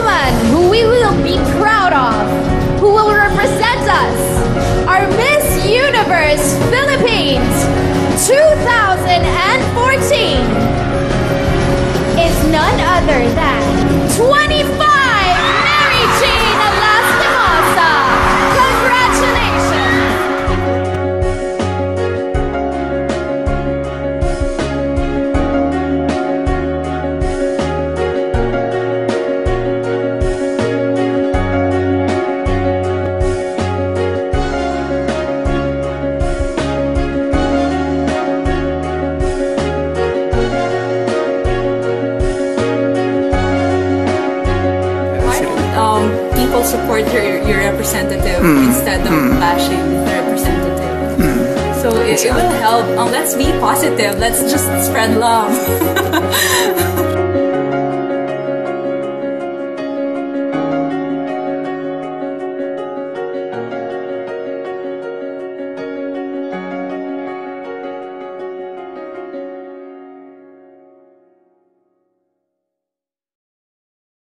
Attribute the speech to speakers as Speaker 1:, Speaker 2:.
Speaker 1: woman who we will be proud of, who will represent us, our Miss Universe
Speaker 2: people support your, your representative instead of bashing the representative? So it, it will help. Um, let's be positive. Let's just spread love.